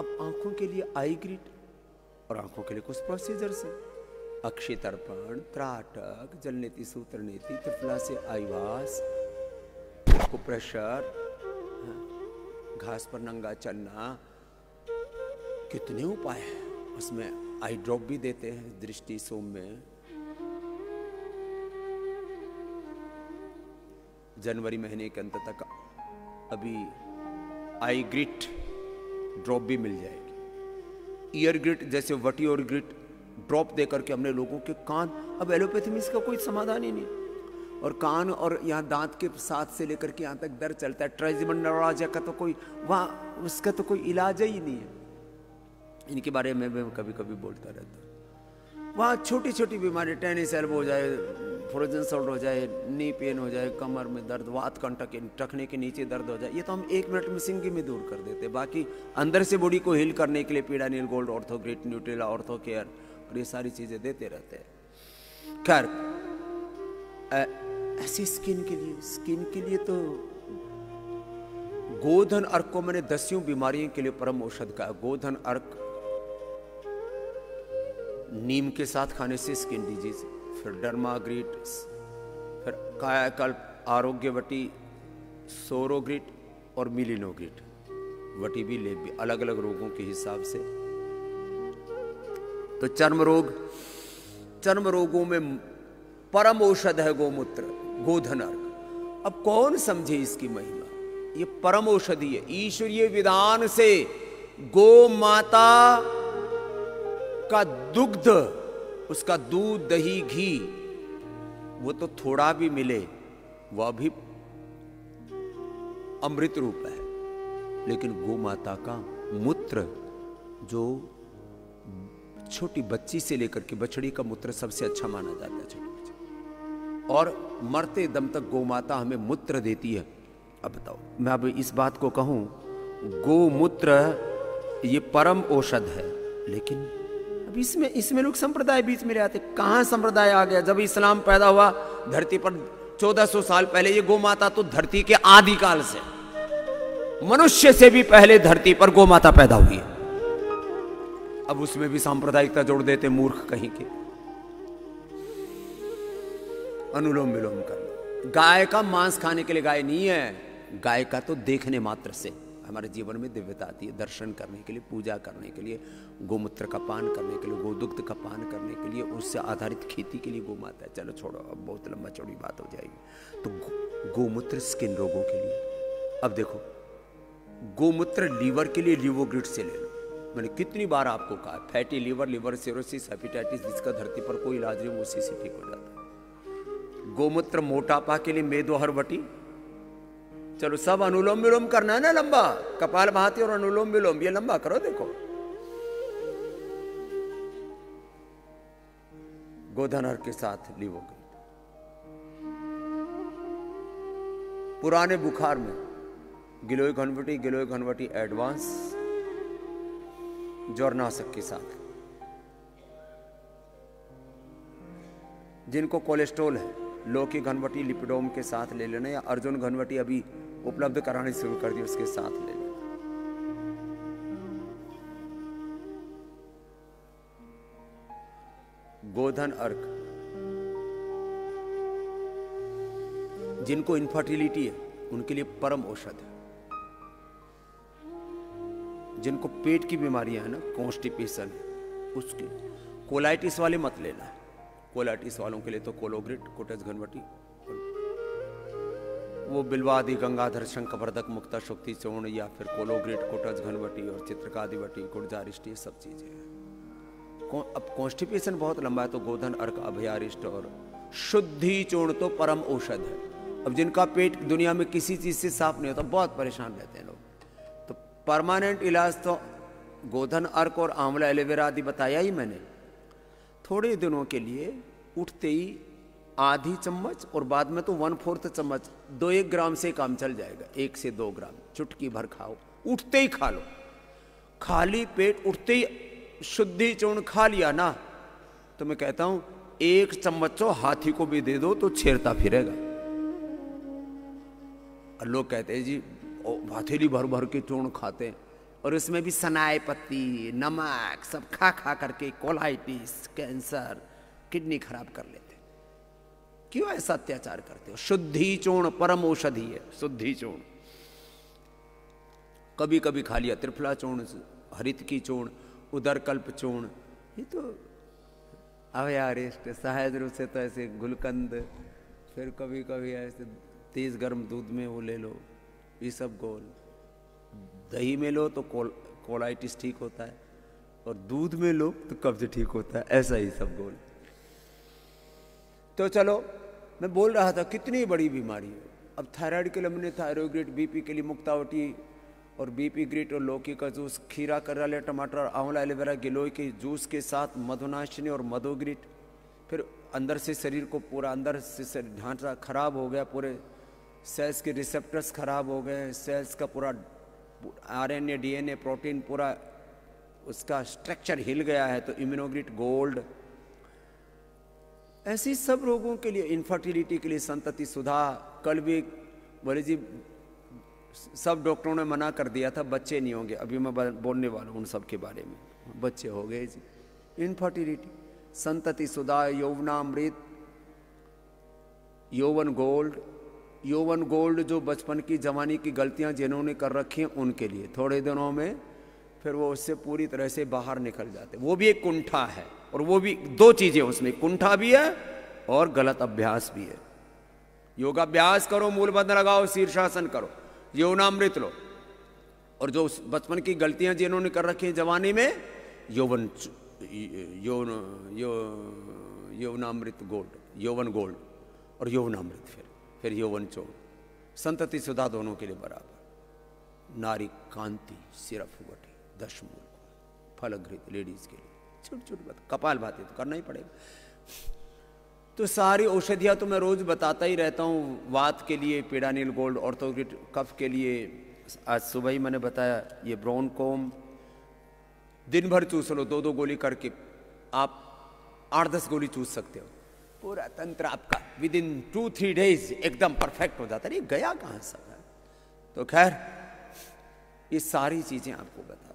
अब आँखों के लिए आई ग्रिड और आँखों के लिए कुछ प्रोसीजर है। अक्षय तर्पण, त्राटक जल नीति सूत्र नीति, त्रिफला से आईवास को प्रेशर घास पर नंगा चलना, कितने उपाय हैं। उसमें आई ड्रॉप भी देते हैं दृष्टि सोम में जनवरी महीने के अंत तक अभी आई ग्रिट ड्रॉप भी मिल जाएगी। ईयर ग्रिट जैसे वटी और ग्रिट ड्रॉप दे करके हमने लोगों के कान, अब एलोपैथी में इसका कोई समाधान ही नहीं और कान और यहाँ दांत के साथ से लेकर के यहाँ तक दर्द चलता है ट्राइजिमंडराजा का तो कोई, वहाँ उसका तो कोई इलाज ही नहीं है। इनके बारे में मैं कभी कभी बोलता रहता हूँ। वहाँ छोटी छोटी बीमारी, टेनिस, एल्बो हो जाए फ्रोजन सॉल्ट हो जाए, नी पेन हो जाए, कमर में दर्द, वात कंटक टखने के नीचे दर्द हो जाए, ये तो हम एक मिनट में सिंगी में दूर कर देते बाकी अंदर से बॉडी को हील करने के लिए Peedanil gold, ortho great, Nutrela, ortho care, और ये सारी चीज़ें देते रहते हैं। खैर ऐसी स्किन के लिए स्किन के लिए तो गोधन अर्क को मैंने दसियों बीमारियों के लिए परम औषध का गोधन अर्क नीम के साथ खाने से स्किन डिज़ीज़ फिर डर्माग्रीट फिर कायाकल्प आरोग्यवटी सोरोग्रिट और मिलिनोग्रिट वटी भी ले, भी अलग अलग रोगों के हिसाब से। तो चर्म रोग चर्म रोगों में परम औषध है गोमूत्र गोधन अर्घ अब कौन समझे इसकी महिमा? ये परम औषधि है। ईश्वरीय विधान से गो माता का दुग्ध उसका दूध, दही, घी, वो तो थोड़ा भी मिले वह भी अमृत रूप है। लेकिन गो माता का मूत्र, जो छोटी बच्ची से लेकर के बछड़ी का मूत्र सबसे अच्छा माना जाता है छोटी बच्ची। और मरते दम तक गौ माता हमें मूत्र देती है। अब बताओ, मैं अब इस बात को कहूँ, गोमूत्र ये परम औषध है, लेकिन अब इसमें इसमें लोग संप्रदाय बीच में रहते। कहाँ संप्रदाय आ गया? जब इस्लाम पैदा हुआ, धरती पर 1400 साल पहले ये गौ माता तो धरती के आदिकाल से। मनुष्य से भी पहले धरती पर गौ माता पैदा हुई अब उसमें भी सांप्रदायिकता जोड़ देते मूर्ख कहीं के। अनुलोम विलोम करना गाय का मांस खाने के लिए गाय नहीं है। गाय का तो देखने मात्र से। हमारे जीवन में दिव्यता आती है दर्शन करने के लिए पूजा करने के लिए गोमूत्र का पान करने के लिए गोदुग्ध का पान करने के लिए उससे आधारित खेती के लिए गोमाता है। चलो छोड़ो अब बहुत लंबा चौड़ी बात हो जाएगी। तो गो, गोमूत्र स्किन रोगों के लिए। अब देखो गोमूत्र लीवर के लिए लिवोग्रिड से ले लो। मैंने कितनी बार आपको कहा fatty liver liver cirrhosis hepatitis जिसका धरती पर कोई इलाज नहीं वो उसी से ठीक हो जाता है। गोमूत्र मोटापा के लिए मेदो हरवटी चलो सब अनुलोम विलोम करना है ना लंबा। कपाल भाती और अनुलोम विलोम, ये लंबा करो देखो। गोधनर के साथ लीवोगे पुराने बुखार में, गिलोय घनवटी गिलोय घनवटी एडवांस, जोरनाशक के साथ। जिनको कोलेस्ट्रोल है लो की घनवटी लिपिडोम के साथ ले लेना या अर्जुन घनवटी अभी उपलब्ध करानी शुरू कर दी उसके साथ ले लेना गोधन अर्क, जिनको इनफर्टिलिटी है, उनके लिए परम औषध है। जिनको पेट की बीमारियाँ हैं ना कॉन्स्टिपेशन है, उसके कोलाइटिस वाले मत लेना। कोलाइटिस वालों के लिए तो कोलोग्रिट कोटस घनवटी वो बिलवादि गंगाधर शंखवर्धक, मुक्ता शुक्ति चौण या फिर कोलोग्रिट कोटस घनवटी और चित्रकादिवटी गुर्जारिष्ट सब चीज़ें हैं। अब कॉन्स्टिपेशन बहुत लंबा है तो गोधन, अर्क, अभयारिष्ट और शुद्धि चूर्ण तो परम औषध है। अब जिनका पेट दुनिया में किसी चीज़ से साफ़ नहीं होता, बहुत परेशान रहते हैं लोग। तो परमानेंट इलाज तो गोधन, अर्क और आंवला, एलोवेरा आदि बताया ही मैंने। थोड़े दिनों के लिए उठते ही आधी चम्मच और बाद में तो वन फोर्थ चम्मच। दो एक ग्राम से काम चल जाएगा। एक से दो ग्राम। चुटकी भर खाओ। उठते ही खा लो। खाली पेट उठते ही शुद्धि चूर्ण खा लिया ना तो मैं कहता हूँ, एक चम्मच तो हाथी को भी दे दो तो छेड़ता फिरेगा। और लोग कहते हैं, जी हथेली भर भर के चूर्ण खाते हैं। और इसमें भी सनाए पत्ती, नमक सब खा खा करके, कोलाइटिस, कैंसर, किडनी खराब कर लेते क्यों ऐसा अत्याचार करते हो? शुद्धि चूर्ण, परम औषधि है। शुद्धि चूर्ण। कभी कभी खा लिया त्रिफला चूर्ण, हरित की चूर्ण, उदरकल्प चूर्ण। ये तो अवयारिष्ट सहज रूप से तो ऐसे गुलकंद, फिर कभी कभी ऐसे तेज गर्म दूध में वो ले लो, ये सब गोल। दही में लो तो कोल, कोलाइटिस ठीक होता है, और दूध में लो तो कब्ज ठीक होता है, ऐसा ही सब गोल। तो चलो मैं बोल रहा था, कितनी बड़ी बीमारी है। अब थायराइड के लिए हमने थायरोग्रेट बीपी के लिए मुक्तावटी और बीपी ग्रेट और लौकी का जूस, खीरा, करेला, टमाटर, आंवला, एलोवेरा, गिलोय के जूस के साथ मधुनाशिनी और मधुग्रिट। फिर अंदर से शरीर को पूरा अंदर से ढांचा खराब हो गया, पूरे सेल्स के रिसेप्टर्स खराब हो गए सेल्स का पूरा आरएनए, डीएनए, प्रोटीन पूरा उसका स्ट्रक्चर हिल गया है तो इम्यूनोग्रिट गोल्ड ऐसी सब रोगों के लिए इनफर्टिलिटी के लिए संतति, सुधा कल भी बोले जी, सब डॉक्टरों ने मना कर दिया था, बच्चे नहीं होंगे। अभी मैं बोलने वाला हूँ उन सब के बारे में। बच्चे हो गए जी। इनफर्टिलिटी संतति, सुधा यौवनामृत यौवन गोल्ड यौवन गोल्ड जो बचपन की, जवानी की गलतियाँ जिन्होंने कर रखी हैं, उनके लिए। थोड़े दिनों में फिर वो उससे पूरी तरह से बाहर निकल जाते। वो भी एक कुंठा है। और वो भी दो चीज़ें उसमें, कुंठा भी है और गलत अभ्यास भी है। योगाभ्यास करो मूल बंद लगाओ, शीर्षासन करो, यौनामृत लो। और जो बचपन की गलतियाँ जिन्होंने कर रखी हैं जवानी में, यौवन यौन यौनामृत गोल्ड, यौवन गोल्ड और यौनामृत फिर फिर यौवन चोड़ संतति सुधा दोनों के लिए बराबर। नारी कांति, सिर्फ़ बटी दश मूल फलघृत लेडीज़ के लिए। छोटी छोटी बात, कपाल भाती तो करना ही पड़ेगा। तो सारी औषधियाँ तो मैं रोज़ बताता ही रहता हूँ, वात के लिए पीड़ानील गोल्ड, ऑर्थोग्रिट कफ के लिए। आज सुबह ही मैंने बताया, ये ब्राउन कोम। दिन भर चूस लो दो दो गोली करके, आप आठ दस गोली चूस सकते हो। पूरा तंत्र आपका within two three days एकदम परफेक्ट हो जाता है। ये गया कहाँ सब है? तो खैर, ये सारी चीज़ें आपको बताते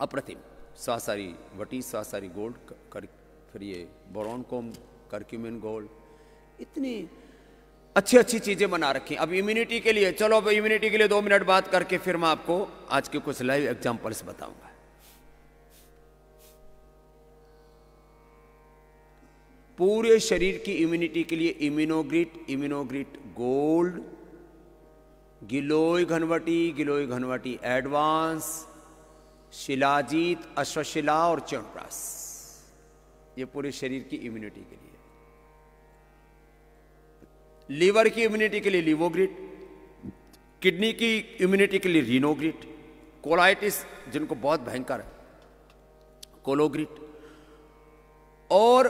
अप्रतिम। सासारी वटी, सासारी गोल्ड कर फिर ये बोरॉन कोम, करक्यूमिन गोल्ड। इतनी अच्छी अच्छी चीज़ें बना रखी अब इम्यूनिटी के लिए, चलो अब इम्यूनिटी के लिए दो मिनट बात करके फिर मैं आपको आज के कुछ लाइव एग्जाम्पल्स बताऊँगा। पूरे शरीर की इम्यूनिटी के लिए इम्यूनोग्रिट इम्यूनोग्रिट गोल्ड गिलोय घनवटी गिलोय घनवटी एडवांस शिलाजीत, अश्वशिला और च्यवनप्राश ये पूरे शरीर की इम्यूनिटी के लिए। लीवर की इम्यूनिटी के लिए लिवोग्रिट किडनी की इम्यूनिटी के लिए रिनोग्रिट कोलाइटिस जिनको बहुत भयंकर है कोलोग्रिट और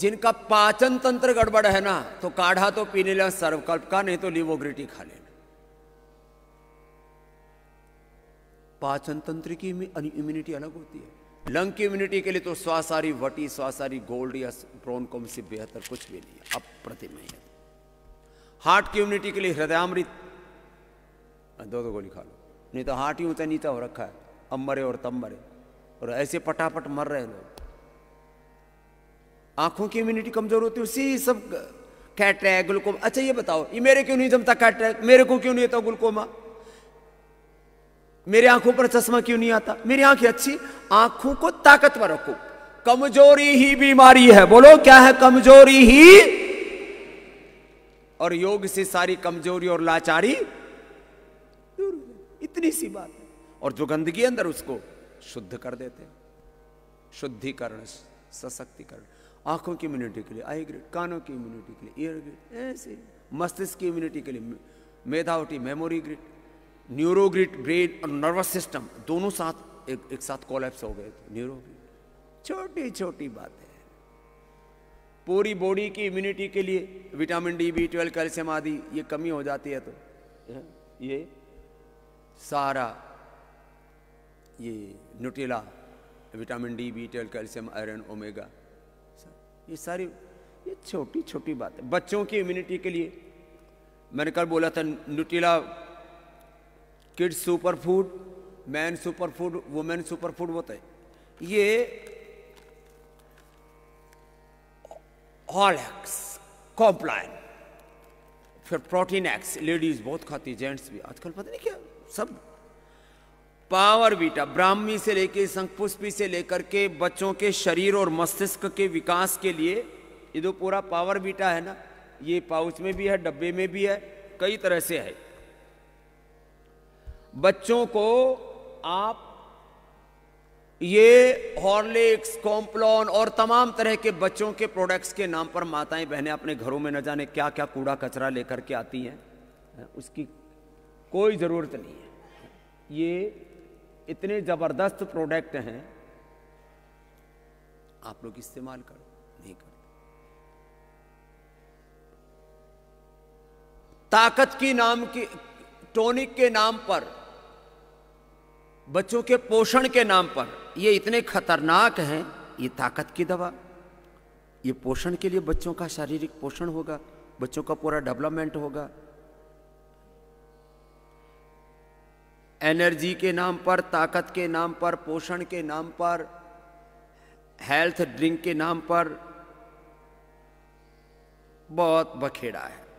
जिनका पाचन तंत्र गड़बड़ है ना तो काढ़ा तो पीने लेना सर्वकल्प का, नहीं तो लिवोग्रिट ही खा लेना पाचन तंत्र की इम्यूनिटी अलग होती है। लंग की इम्यूनिटी के लिए तो स्वासारी वटी स्वासारी गोल्ड या प्रोनकोम से बेहतर कुछ भी नहीं है। अप्रतिम है। हार्ट की इम्यूनिटी के लिए हृदयामृत दो दो गोली खा लो। नहीं तो हार्ट ही ऊँचा नीचा हो रखा है। अब मरे और तब मरे। और ऐसे पटापट मर रहे लोग। आँखों की इम्यूनिटी कमज़ोर होती है, उसी सब कैटरैक ग्लूकोमा अच्छा ये बताओ, ये मेरे क्यों नहीं जमता कैटरैक मेरे को क्यों नहीं होता ग्लूकोमा मेरे आँखों पर चश्मा क्यों नहीं आता? मेरी आँखें अच्छी, आँखों को ताकतवर रखो। कमज़ोरी ही बीमारी है। बोलो, क्या है कमज़ोरी ही? और योग से सारी कमज़ोरी और लाचारी इतनी सी बात है। और जो गंदगी अंदर उसको शुद्ध कर देते हैं। शुद्धिकरण, सशक्तिकरण। आँखों की इम्यूनिटी के लिए आई ग्रेड कानों की इम्यूनिटी के लिए ईयर ग्रेड ऐसे मस्तिष्क की इम्यूनिटी के लिए मेधावटी मेमोरी ग्रिड न्यूरोग्रिड ब्रेन और नर्वस सिस्टम दोनों साथ एक एक साथ कोलैप्स हो गए। न्यूरोग्रिड छोटी छोटी बात है। पूरी बॉडी की इम्यूनिटी के लिए vitamin D B twelve calcium आदि, ये कमी हो जाती है तो। ये सारा, ये Nutrela vitamin D B twelve calcium iron omega ये सारी, ये छोटी छोटी बात है। बच्चों की इम्यूनिटी के लिए मैंने कल बोला था, Nutrela kids super food man super food women super food होता है। ये हॉलैक्स कॉम्प्लाइन, फिर प्रोटीन एक्स, लेडीज़ बहुत खाती, जेंट्स भी, आजकल पता नहीं क्या, सब। पावर बीटा, ब्राह्मी से लेके संपुष्पी से लेकर के बच्चों के शरीर और मस्तिष्क के विकास के लिए, ये जो पूरा पावर बीटा है ना, ये पाउच में भी है, डब्बे में भी है, कई तरह से है। बच्चों को आप ये हॉर्लिक्स कॉम्प्लॉन और तमाम तरह के बच्चों के प्रोडक्ट्स के नाम पर माताएँ, बहनें अपने घरों में न जाने क्या क्या कूड़ा कचरा लेकर के आती हैं उसकी कोई ज़रूरत नहीं है। ये इतने ज़बरदस्त प्रोडक्ट हैं, आप लोग इस्तेमाल करो, नहीं करो। ताकत की नाम की टोनिक के नाम पर बच्चों के पोषण के नाम पर। ये इतने खतरनाक हैं, ये ताकत की दवा। ये पोषण के लिए बच्चों का शारीरिक पोषण होगा, बच्चों का पूरा डेवलपमेंट होगा। एनर्जी के नाम पर, ताकत के नाम पर, पोषण के नाम पर, हेल्थ ड्रिंक के नाम पर बहुत बखेड़ा है।